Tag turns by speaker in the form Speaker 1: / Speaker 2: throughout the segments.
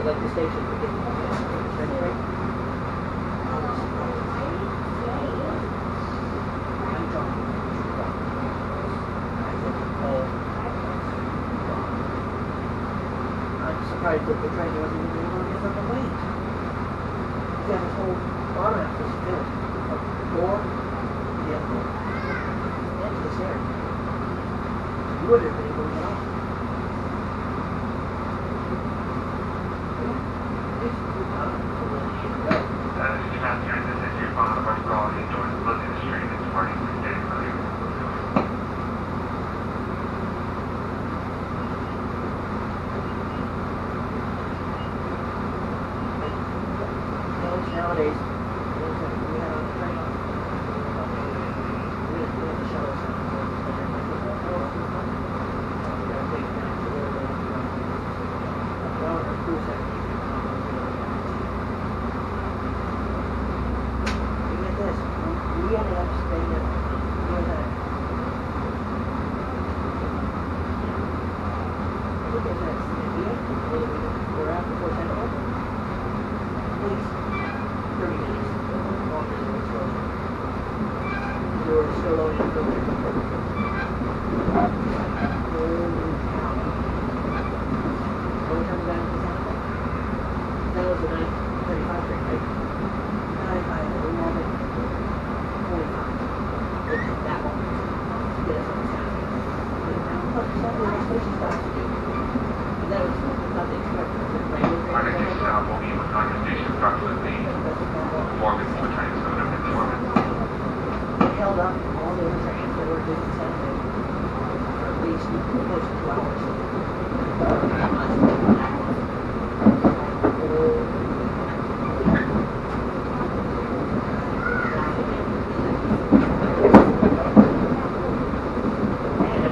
Speaker 1: of like the station. Anyway. Uh, I'm surprised that the train wasn't even able to get up and wait. Was. From the. You wouldn't have been able to.
Speaker 2: Stream this for Dave Murray.
Speaker 1: Nowadays, those that we had on the train, we had, we had the shuttles. and everything like that. You gotta take them to where they, uh, well, our crew said, You get this, we we ended up staying at, we had a, look at this, were. At least the. What time down to Santa Fe? That was the nine thirty-five train, right? Ninety-five, eleven, forty-five. It took that long to get us on Santa Fe. And look, Santa Fe station stops to do. And that was not the expected.
Speaker 2: Martin is now moving with on your station approximately four minutes for time, so it'll be four minutes.
Speaker 1: It held up all the trains that were to San for at least close two hours. And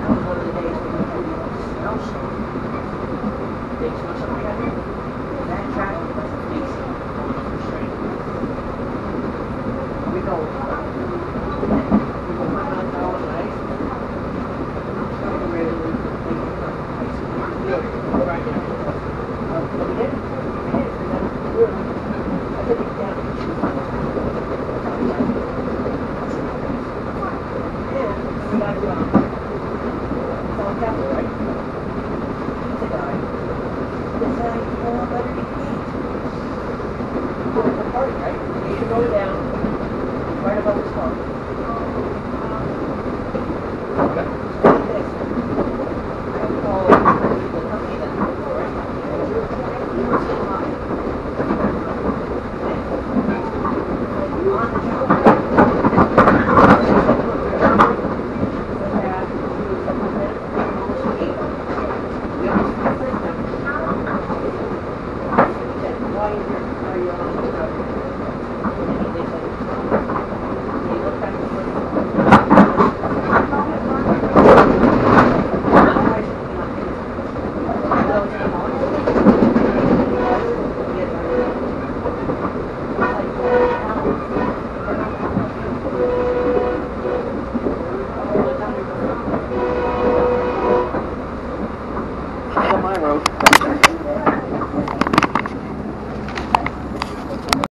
Speaker 1: that was one of the days when we had a snowstorm. Big snowstorm. That track was facing on the first train. We go, we go one hundred thousand ice. Starting ready to leave, leave the ice. Field, right now. Uh, but we did, we did, we got, we were, I took it down to two miles. And we got, um, South Capitol, right? He's a guy, that's, uh, you the party, right? We need to go down, right above his car.